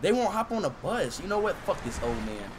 They won't hop on a bus. You know what? Fuck this old man.